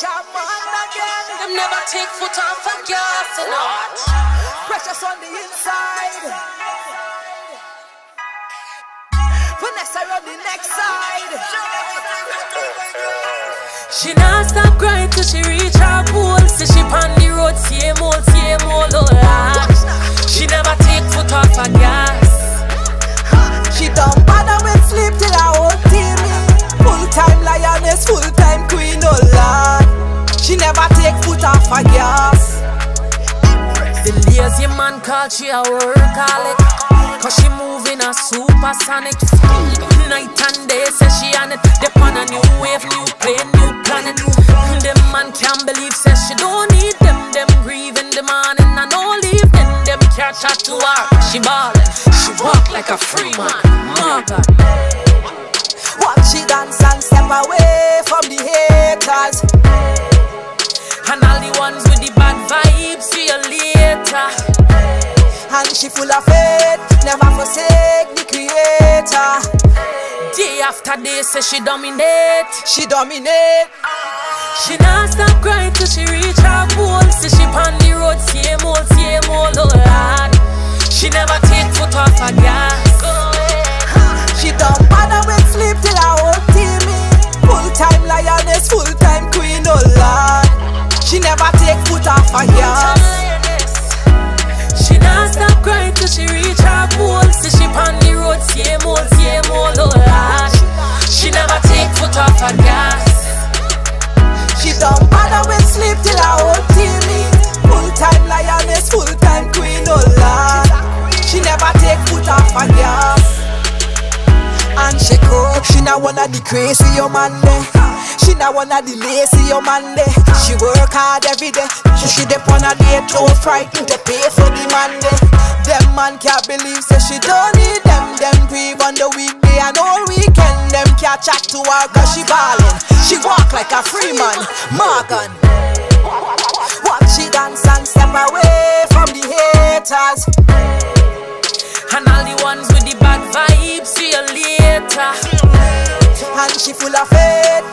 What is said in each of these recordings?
Them never take foot off a gas. Precious on the inside. Vanessa on the next side. She not stop crying till she reach a gas. The lazy man call she a workaholic. Cause she moving a supersonic speed. Night and day say she on it. They on a new wave, new plane, new planet. Them man can't believe say she don't need them. Them grieve in the morning and no leave Then them can't chat to her. She ballin', she walk like a free man. Margaret Watch she dance and step away from the haters. Later And she full of faith, never forsake the creator. Day after day say she dominate She dominate. She not stop crying till she reach her goal. Say she on the road, same old, same old, oh Lord. She never take foot off a gas. She don't bother with sleep till her whole team Full time lioness, full time queen, oh Lord. She never take foot off a gas. She not stop crying till she reach her goal. Say she on the road, same old, same old, oh Lord. She never take foot off a gas. She don't bother with sleep till her whole team Full time lioness, full time queen, oh Lord. She never take foot off a gas. And she cook, she not wanna the crazy your man there. She not wanna the lazy your man there. She work hard every day. She she dep on a day too frightened to pay for the man. Them man can't believe say she don't need them. Them grieve on the weekday and all weekend. Them can't chat to her cause she ballin'. She walk like a free man, Morgan. Watch she dance and step away from the haters. And all the ones with the bad vibes, see you later. And she full of faith,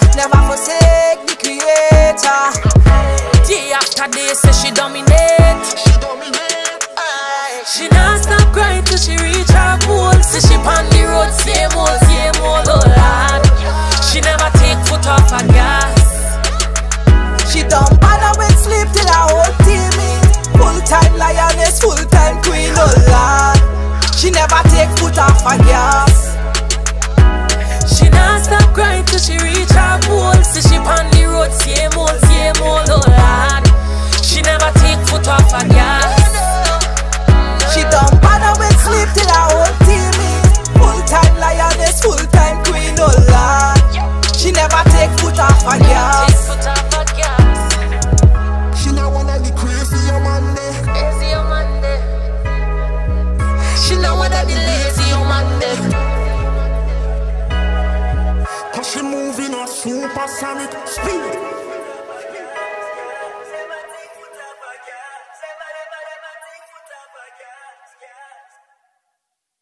She not stop crying till she reach her goal. Say she on the road, same old, same old, oh Lord. She never take foot off her gas. She don't bother with sleep till her whole team in Full time lioness, full time queen, oh Lord. She never take foot off her gas. Time queen, oh Lord. She never take foot off a gas. foot off a gas. She not of the crazy oh on man there. Lazy on oh Monday. She what I be lazy oh on Monday. Cause she moving a supersonic speed.